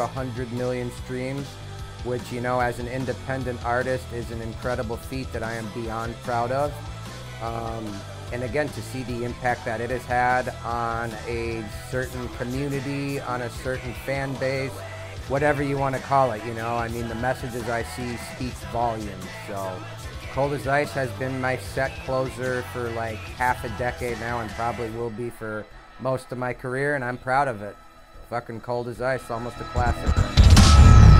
a hundred million streams, which you know, as an independent artist, is an incredible feat that I am beyond proud of. Um, and again, to see the impact that it has had on a certain community, on a certain fan base, whatever you want to call it, you know, I mean, the messages I see speak volumes. So, Cold as Ice has been my set closer for like half a decade now, and probably will be for most of my career, and I'm proud of it. Fucking cold as ice, almost a classic.